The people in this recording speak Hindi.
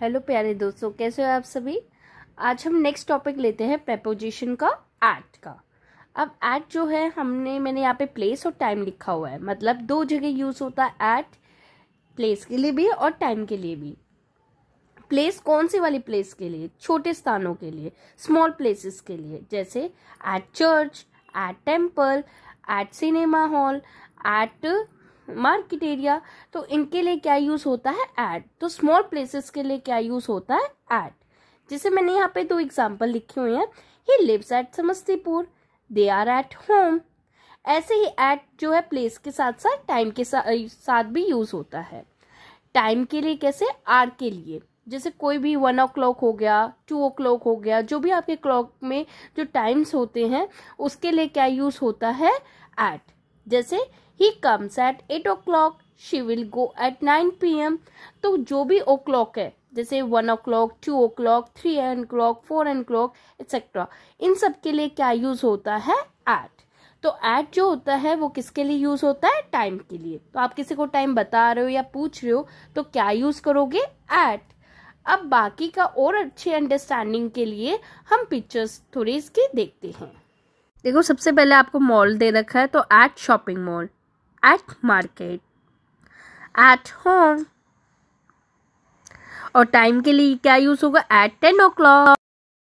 हेलो प्यारे दोस्तों, कैसे हो आप सभी? आज हम नेक्स्ट टॉपिक लेते हैं प्रपोजिशन का एट का। अब एट जो है, हमने, मैंने यहाँ पे प्लेस और टाइम लिखा हुआ है। मतलब दो जगह यूज़ होता है एट प्लेस के लिए भी और टाइम के लिए भी। प्लेस कौन सी वाली प्लेस के लिए? छोटे स्थानों के लिए स्मॉल प्लेसेस के लिए। जैसे at church at temple at cinema hall at market area तो इनके लिए क्या यूज़ होता है? एट तो स्मॉल प्लेसेस के लिए क्या यूज़ होता है? एट जैसे मैंने यहाँ पे दो एग्ज़ाम्पल लिखे हुए हैं। He lives at Samastipur. They are at home ऐसे ही एट जो है प्लेस के साथ साथ टाइम के साथ भी यूज़ होता है। टाइम के लिए कैसे? आर के लिए। जैसे कोई भी वन ओ क्लॉक हो गया टू ओ क्लॉक हो गया, जो भी आपके क्लॉक में जो टाइम्स होते हैं, उसके लिए क्या यूज़ होता है? एट जैसे he comes at eight o'clock she will go at nine P M तो जो भी ओ क्लॉक है, जैसे one o'clock two o'clock three o'clock four o'clock etcetera इन सब के लिए क्या यूज़ होता है? एट तो एट जो होता है, वो किसके लिए यूज़ होता है? टाइम के लिए. तो आप किसी को टाइम बता रहे हो या पूछ रहे हो तो क्या यूज़ करोगे? एट अब बाकी का और अच्छे अंडरस्टैंडिंग के लिए हम पिक्चर्स थोड़ी इसकी देखते हैं। देखो, सबसे पहले आपको मॉल दे रखा है तो at shopping mall at market at home और टाइम के लिए क्या यूज़ होगा? एट टेन ओ क्लॉक